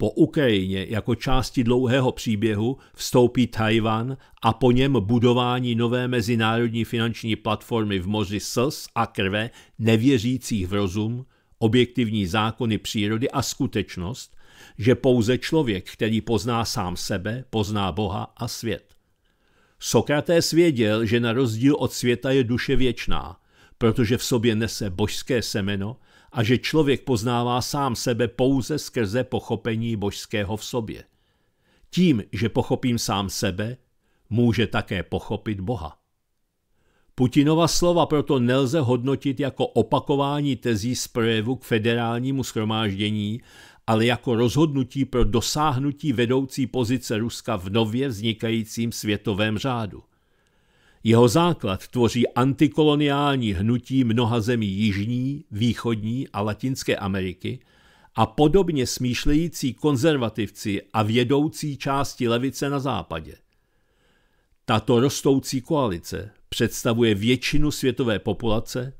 Po Ukrajině jako části dlouhého příběhu vstoupí Tajvan a po něm budování nové mezinárodní finanční platformy v moři slz a krve nevěřících v rozum, objektivní zákony přírody a skutečnost, že pouze člověk, který pozná sám sebe, pozná Boha a svět. Sokrates věděl, že na rozdíl od světa je duše věčná, protože v sobě nese božské semeno a že člověk poznává sám sebe pouze skrze pochopení božského v sobě. Tím, že pochopím sám sebe, může také pochopit Boha. Putinova slova proto nelze hodnotit jako opakování tezí z projevu k federálnímu schromáždění, ale jako rozhodnutí pro dosáhnutí vedoucí pozice Ruska v nově vznikajícím světovém řádu. Jeho základ tvoří antikoloniální hnutí mnoha zemí Jižní, Východní a Latinské Ameriky a podobně smýšlející konzervativci a vědoucí části levice na západě. Tato rostoucí koalice představuje většinu světové populace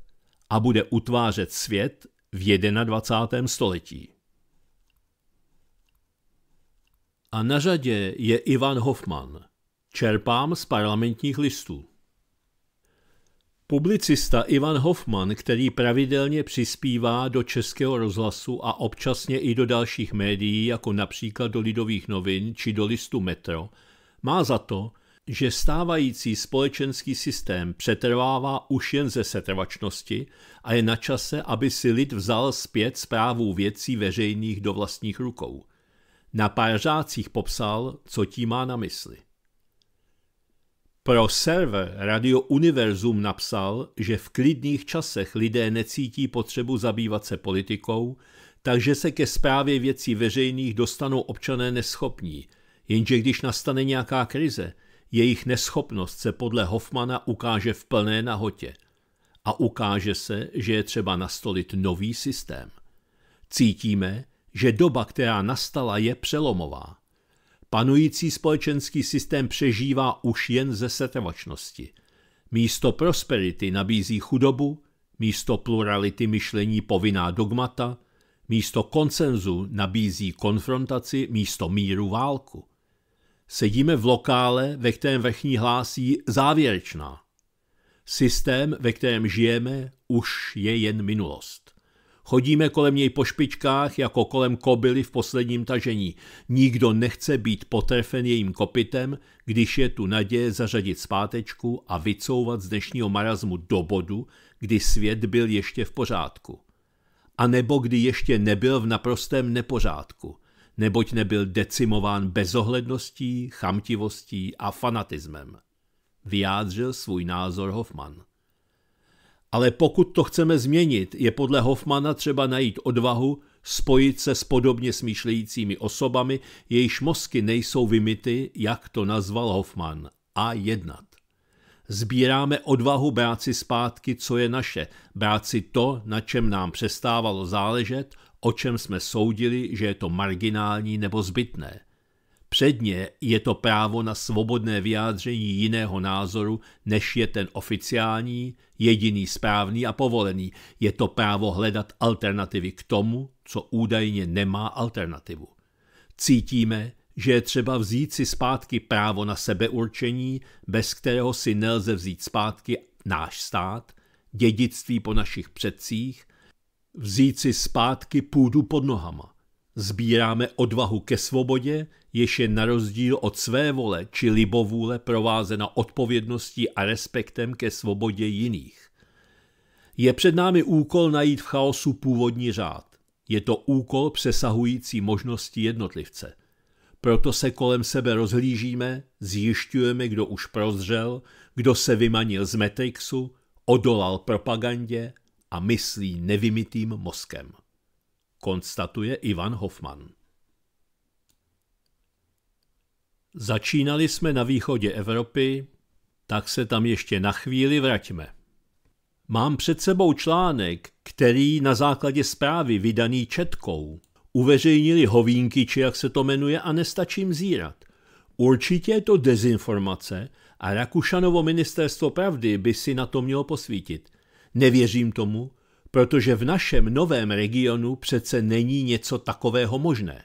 a bude utvářet svět v 21. století. A na řadě je Ivan Hoffman. Čerpám z parlamentních listů. Publicista Ivan Hoffman, který pravidelně přispívá do Českého rozhlasu a občasně i do dalších médií, jako například do Lidových novin či do listu Metro, má za to, že stávající společenský systém přetrvává už jen ze setrvačnosti a je na čase, aby si lid vzal zpět zprávu věcí veřejných do vlastních rukou. Na pár řádcích popsal, co tím má na mysli. Pro server Radio Univerzum napsal, že v klidných časech lidé necítí potřebu zabývat se politikou, takže se ke zprávě věcí veřejných dostanou občané neschopní, jenže když nastane nějaká krize, jejich neschopnost se podle Hoffmana ukáže v plné nahotě. A ukáže se, že je třeba nastolit nový systém. Cítíme, že doba, která nastala, je přelomová. Panující společenský systém přežívá už jen ze setrvačnosti. Místo prosperity nabízí chudobu, místo plurality myšlení povinná dogmata, místo koncenzu nabízí konfrontaci, místo míru válku. Sedíme v lokále, ve kterém vrchní hlásí závěrečná. Systém, ve kterém žijeme, už je jen minulost. Chodíme kolem něj po špičkách jako kolem kobily v posledním tažení. Nikdo nechce být potrefen jejím kopitem, když je tu naděje zařadit zpátečku a vycouvat z dnešního marazmu do bodu, kdy svět byl ještě v pořádku. A nebo kdy ještě nebyl v naprostém nepořádku, neboť nebyl decimován bezohledností, chamtivostí a fanatismem. Vyjádřil svůj názor Hoffman. Ale pokud to chceme změnit, je podle Hoffmana třeba najít odvahu spojit se s podobně smýšlejícími osobami, jejichž mozky nejsou vymity, jak to nazval Hoffman, a jednat. Sbíráme odvahu brát si zpátky, co je naše, brát si to, na čem nám přestávalo záležet, o čem jsme soudili, že je to marginální nebo zbytné – Předně je to právo na svobodné vyjádření jiného názoru, než je ten oficiální, jediný správný a povolený. Je to právo hledat alternativy k tomu, co údajně nemá alternativu. Cítíme, že je třeba vzít si zpátky právo na sebeurčení, bez kterého si nelze vzít zpátky náš stát, dědictví po našich předcích, vzít si zpátky půdu pod nohama. Sbíráme odvahu ke svobodě, jež je na rozdíl od své vole či libovůle provázena odpovědností a respektem ke svobodě jiných. Je před námi úkol najít v chaosu původní řád. Je to úkol přesahující možnosti jednotlivce. Proto se kolem sebe rozhlížíme, zjišťujeme, kdo už prozřel, kdo se vymanil z Matrixu, odolal propagandě a myslí nevymytým mozkem konstatuje Ivan Hoffman. Začínali jsme na východě Evropy, tak se tam ještě na chvíli vraťme. Mám před sebou článek, který na základě zprávy vydaný Četkou uveřejnili hovínky, či jak se to jmenuje, a nestačím zírat. Určitě je to dezinformace a Rakušanovo ministerstvo pravdy by si na to mělo posvítit. Nevěřím tomu, protože v našem novém regionu přece není něco takového možné.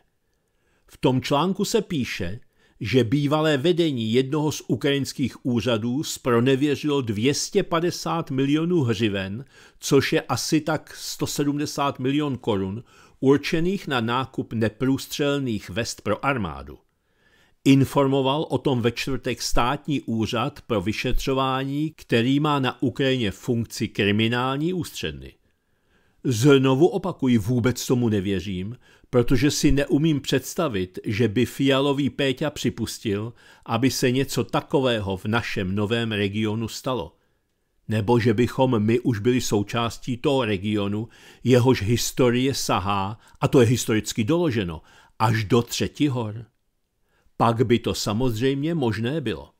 V tom článku se píše, že bývalé vedení jednoho z ukrajinských úřadů spronevěřilo 250 milionů hřiven, což je asi tak 170 milion korun, určených na nákup neprůstřelných vest pro armádu. Informoval o tom ve čtvrtek státní úřad pro vyšetřování, který má na Ukrajině funkci kriminální ústředny. Znovu opakuji, vůbec tomu nevěřím, protože si neumím představit, že by fialový Péťa připustil, aby se něco takového v našem novém regionu stalo. Nebo že bychom my už byli součástí toho regionu, jehož historie sahá, a to je historicky doloženo, až do třetí hor. Pak by to samozřejmě možné bylo.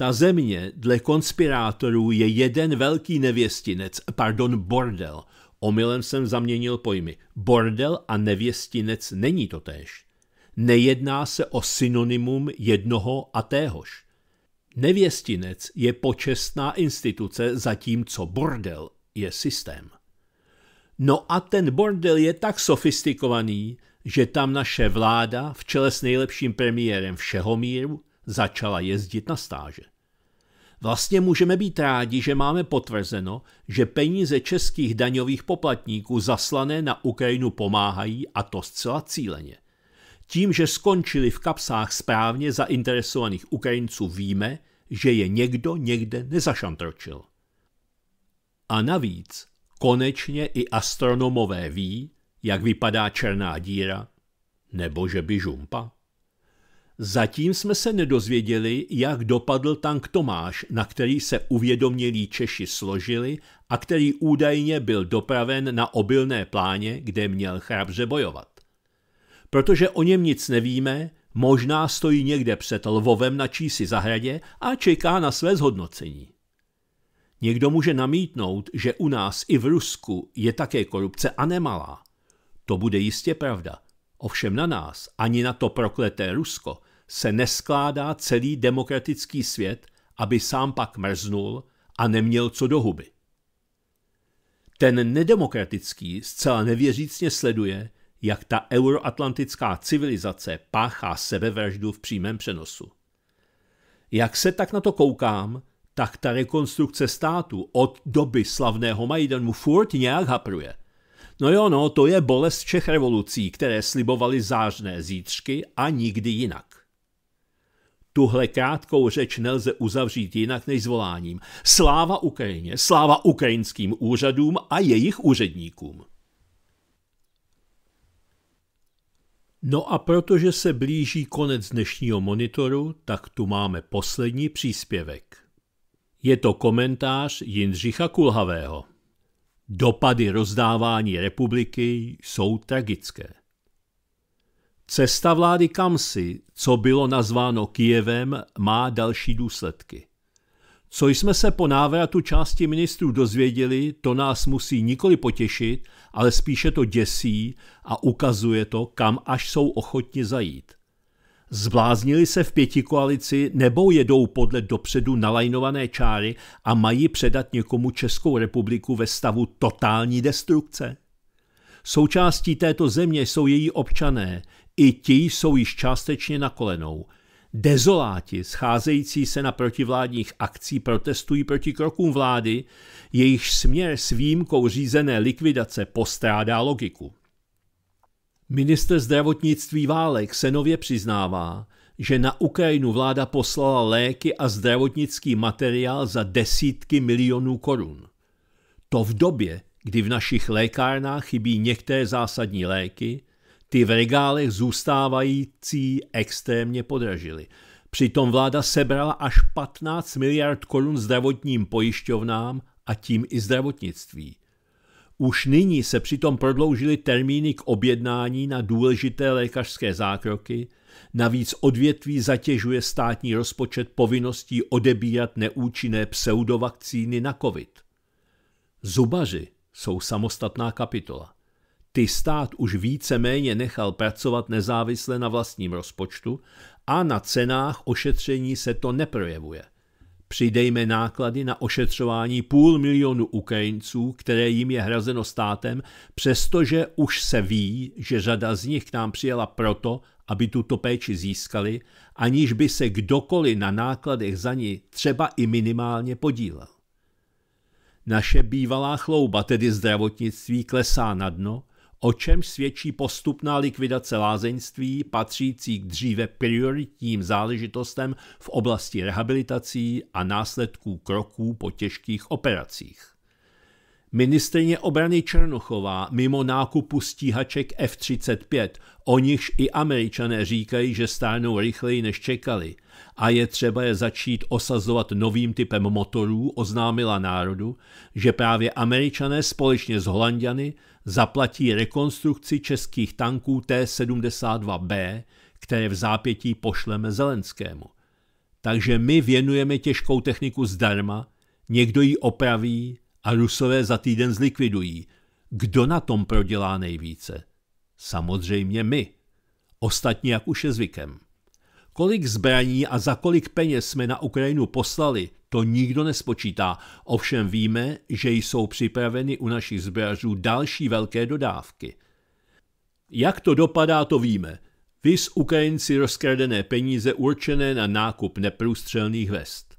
Ta země dle konspirátorů je jeden velký nevěstinec, pardon, bordel. Omylem jsem zaměnil pojmy. Bordel a nevěstinec není to též. Nejedná se o synonymum jednoho a téhož. Nevěstinec je počestná instituce, zatímco bordel je systém. No a ten bordel je tak sofistikovaný, že tam naše vláda v čele s nejlepším premiérem všeho míru začala jezdit na stáže. Vlastně můžeme být rádi, že máme potvrzeno, že peníze českých daňových poplatníků zaslané na Ukrajinu pomáhají a to zcela cíleně. Tím, že skončili v kapsách správně zainteresovaných Ukrajinců, víme, že je někdo někde nezašantročil. A navíc konečně i astronomové ví, jak vypadá černá díra, nebo že by žumpa. Zatím jsme se nedozvěděli, jak dopadl tank Tomáš, na který se uvědomělí Češi složili a který údajně byl dopraven na obilné pláně, kde měl chrabře bojovat. Protože o něm nic nevíme, možná stojí někde před Lvovem na čísi zahradě a čeká na své zhodnocení. Někdo může namítnout, že u nás i v Rusku je také korupce a nemalá. To bude jistě pravda. Ovšem na nás, ani na to prokleté Rusko, se neskládá celý demokratický svět, aby sám pak mrznul a neměl co do huby. Ten nedemokratický zcela nevěřícně sleduje, jak ta euroatlantická civilizace páchá sebevraždu v přímém přenosu. Jak se tak na to koukám, tak ta rekonstrukce státu od doby slavného Majdanu furt nějak hapruje. No jo, no, to je bolest všech revolucí, které slibovaly zářné zítřky a nikdy jinak. Tuhle krátkou řeč nelze uzavřít jinak než zvoláním. Sláva Ukrajině, sláva ukrajinským úřadům a jejich úředníkům. No a protože se blíží konec dnešního monitoru, tak tu máme poslední příspěvek. Je to komentář Jindřicha Kulhavého. Dopady rozdávání republiky jsou tragické. Cesta vlády Kamsi, co bylo nazváno Kijevem, má další důsledky. Co jsme se po návratu části ministrů dozvěděli, to nás musí nikoli potěšit, ale spíše to děsí a ukazuje to, kam až jsou ochotni zajít. Zbláznili se v pěti koalici nebo jedou podle dopředu nalajnované čáry a mají předat někomu Českou republiku ve stavu totální destrukce? Součástí této země jsou její občané, i ti jsou již částečně na kolenou. Dezoláti, scházející se na protivládních akcí, protestují proti krokům vlády, jejich směr s výjimkou řízené likvidace postrádá logiku. Minister zdravotnictví Válek se nově přiznává, že na Ukrajinu vláda poslala léky a zdravotnický materiál za desítky milionů korun. To v době, kdy v našich lékárnách chybí některé zásadní léky, ty v regálech zůstávající extrémně podražily. Přitom vláda sebrala až 15 miliard korun zdravotním pojišťovnám a tím i zdravotnictví. Už nyní se přitom prodloužily termíny k objednání na důležité lékařské zákroky, navíc odvětví zatěžuje státní rozpočet povinností odebírat neúčinné pseudovakcíny na COVID. Zubaři jsou samostatná kapitola. Ty stát už více-méně nechal pracovat nezávisle na vlastním rozpočtu a na cenách ošetření se to neprojevuje. Přidejme náklady na ošetřování půl milionu Ukrajinců, které jim je hrazeno státem, přestože už se ví, že řada z nich k nám přijela proto, aby tuto péči získali, aniž by se kdokoliv na nákladech za ní třeba i minimálně podílel. Naše bývalá chlouba, tedy zdravotnictví, klesá na dno o čemž svědčí postupná likvidace lázeňství patřící k dříve prioritním záležitostem v oblasti rehabilitací a následků kroků po těžkých operacích. Ministrině obrany Černochová mimo nákupu stíhaček F-35, o nichž i američané říkají, že stárnou rychleji než čekali a je třeba je začít osazovat novým typem motorů, oznámila národu, že právě američané společně s Holandiany zaplatí rekonstrukci českých tanků T-72B, které v zápětí pošleme Zelenskému. Takže my věnujeme těžkou techniku zdarma, někdo ji opraví a Rusové za týden zlikvidují. Kdo na tom prodělá nejvíce? Samozřejmě my. Ostatně jak už je zvykem. Kolik zbraní a za kolik peněz jsme na Ukrajinu poslali, to nikdo nespočítá. Ovšem víme, že jsou připraveny u našich zbražů další velké dodávky. Jak to dopadá, to víme. Vys Ukrajinci rozkradené peníze určené na nákup neprůstřelných vest.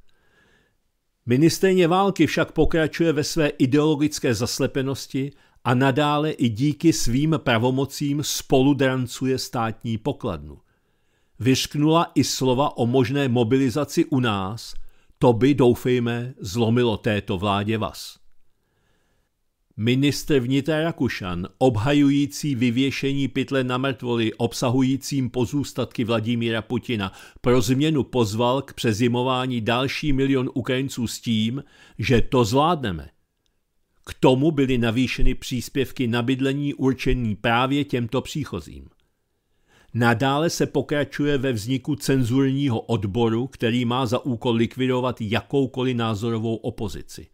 Ministerně války však pokračuje ve své ideologické zaslepenosti a nadále i díky svým pravomocím spoludrancuje státní pokladnu. Vyšknula i slova o možné mobilizaci u nás, to by, doufejme, zlomilo této vládě vás. Ministr vnitra Rakušan, obhajující vyvěšení pytle na mrtvoli obsahujícím pozůstatky Vladimíra Putina, pro změnu pozval k přezimování další milion Ukrajinců s tím, že to zvládneme. K tomu byly navýšeny příspěvky na bydlení určený právě těmto příchozím. Nadále se pokračuje ve vzniku cenzurního odboru, který má za úkol likvidovat jakoukoliv názorovou opozici.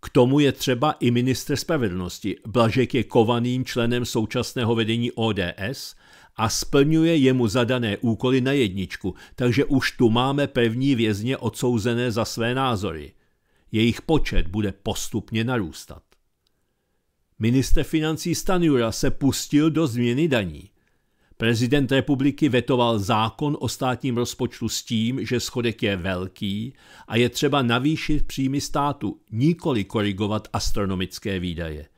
K tomu je třeba i ministr spravedlnosti. Blažek je kovaným členem současného vedení ODS a splňuje jemu zadané úkoly na jedničku, takže už tu máme první vězně odsouzené za své názory. Jejich počet bude postupně narůstat. Minister financí Stanjura se pustil do změny daní. Prezident republiky vetoval zákon o státním rozpočtu s tím, že schodek je velký a je třeba navýšit příjmy státu, nikoli korigovat astronomické výdaje.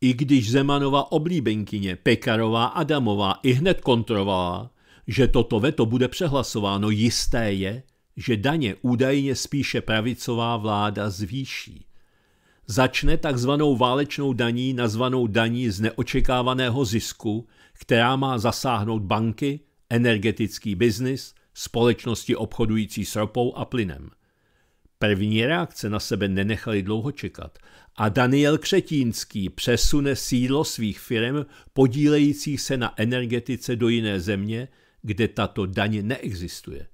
I když Zemanova oblíbenkyně Pekarová Adamová i hned kontrolovala, že toto veto bude přehlasováno, jisté je, že daně údajně spíše pravicová vláda zvýší. Začne takzvanou válečnou daní nazvanou daní z neočekávaného zisku, která má zasáhnout banky, energetický biznis, společnosti obchodující s ropou a plynem. První reakce na sebe nenechali dlouho čekat a Daniel Křetínský přesune sídlo svých firm podílejících se na energetice do jiné země, kde tato daně neexistuje.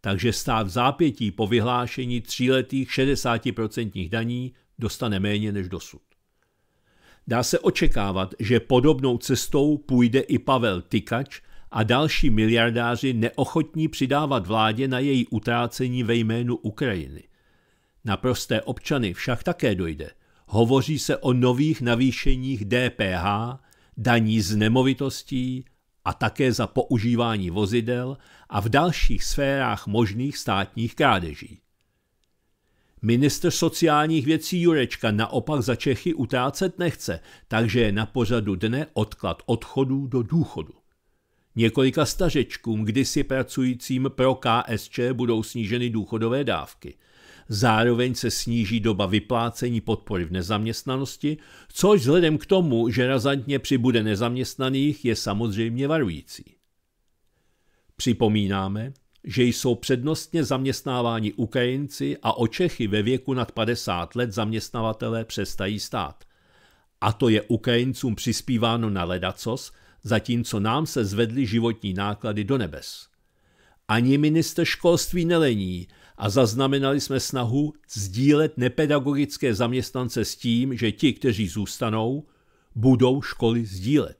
Takže stát v zápětí po vyhlášení tříletých 60% daní dostane méně než dosud. Dá se očekávat, že podobnou cestou půjde i Pavel Tykač a další miliardáři neochotní přidávat vládě na její utrácení ve jménu Ukrajiny. Na prosté občany však také dojde. Hovoří se o nových navýšeních DPH, daní z nemovitostí a také za používání vozidel a v dalších sférách možných státních krádeží. Ministr sociálních věcí Jurečka naopak za Čechy utrácet nechce, takže je na pořadu dne odklad odchodu do důchodu. Několika stařečkům, kdysi pracujícím pro KSČ, budou sníženy důchodové dávky. Zároveň se sníží doba vyplácení podpory v nezaměstnanosti, což vzhledem k tomu, že razantně přibude nezaměstnaných, je samozřejmě varující. Připomínáme, že jsou přednostně zaměstnáváni Ukrajinci a o Čechy ve věku nad 50 let zaměstnavatelé přestají stát. A to je Ukrajincům přispíváno na ledacos, zatímco nám se zvedly životní náklady do nebes. Ani minister školství nelení a zaznamenali jsme snahu sdílet nepedagogické zaměstnance s tím, že ti, kteří zůstanou, budou školy sdílet.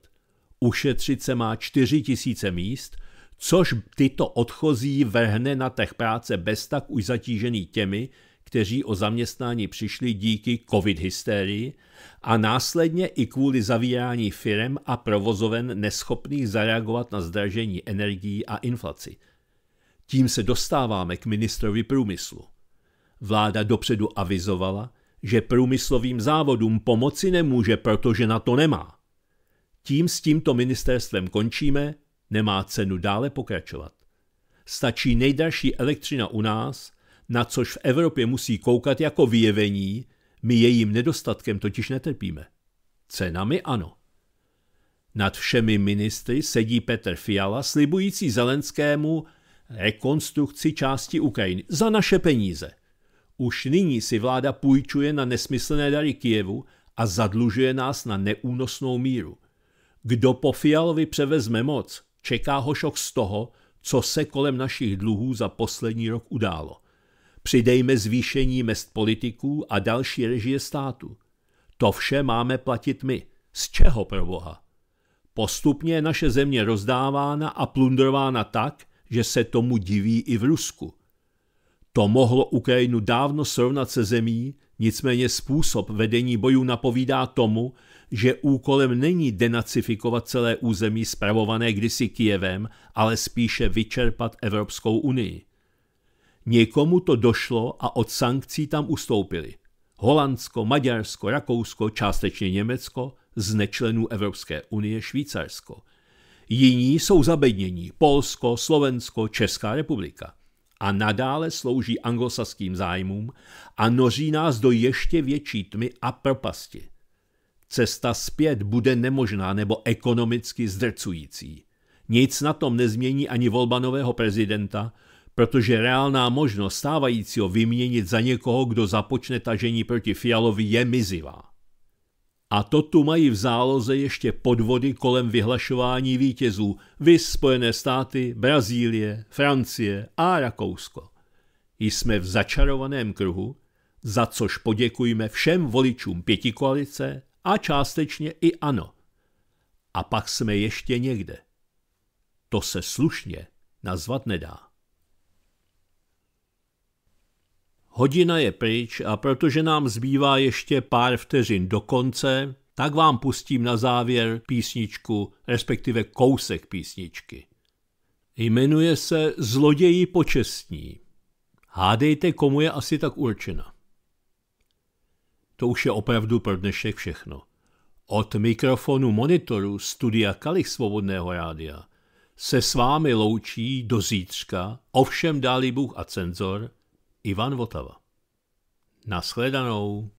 Ušetřit se má 4 tisíce míst, což tyto odchozí vrhne na trh práce bez tak už zatížený těmi, kteří o zaměstnání přišli díky covid hysterii a následně i kvůli zavírání firem a provozoven neschopných zareagovat na zdražení energií a inflaci. Tím se dostáváme k ministrovi průmyslu. Vláda dopředu avizovala, že průmyslovým závodům pomoci nemůže, protože na to nemá. Tím s tímto ministerstvem končíme, nemá cenu dále pokračovat. Stačí nejdarší elektřina u nás, na což v Evropě musí koukat jako vyjevení, my jejím nedostatkem totiž netrpíme. Cenami ano. Nad všemi ministry sedí Petr Fiala, slibující Zelenskému rekonstrukci části Ukrajiny za naše peníze. Už nyní si vláda půjčuje na nesmyslné dary Kijevu a zadlužuje nás na neúnosnou míru. Kdo po Fialovi převezme moc, čeká ho šok z toho, co se kolem našich dluhů za poslední rok událo. Přidejme zvýšení mest politiků a další režie státu. To vše máme platit my. Z čeho pro Boha? Postupně je naše země rozdávána a plundrována tak, že se tomu diví i v Rusku. To mohlo Ukrajinu dávno srovnat se zemí, nicméně způsob vedení bojů napovídá tomu, že úkolem není denacifikovat celé území spravované kdysi Kijevem, ale spíše vyčerpat Evropskou unii. Někomu to došlo a od sankcí tam ustoupili. Holandsko, Maďarsko, Rakousko, částečně Německo, z nečlenů Evropské unie Švýcarsko. Jiní jsou zabednění Polsko, Slovensko, Česká republika. A nadále slouží anglosaským zájmům a noří nás do ještě větší tmy a propasti. Cesta zpět bude nemožná nebo ekonomicky zdrcující. Nic na tom nezmění ani volba nového prezidenta, protože reálná možnost stávajícího vyměnit za někoho, kdo započne tažení proti Fialovi, je mizivá. A to tu mají v záloze ještě podvody kolem vyhlašování vítězů, vy Spojené státy, Brazílie, Francie a Rakousko. Jsme v začarovaném kruhu, za což poděkujeme všem voličům pětikoalice a částečně i ano. A pak jsme ještě někde. To se slušně nazvat nedá. Hodina je pryč a protože nám zbývá ještě pár vteřin do konce, tak vám pustím na závěr písničku, respektive kousek písničky. Jmenuje se Zloději počestní. Hádejte, komu je asi tak určena. To už je opravdu pro dnešek všechno. Od mikrofonu monitoru studia Kalich Svobodného rádia se s vámi loučí do zítřka, ovšem dáli Bůh a cenzor, Ivan Votava. Naschledanou.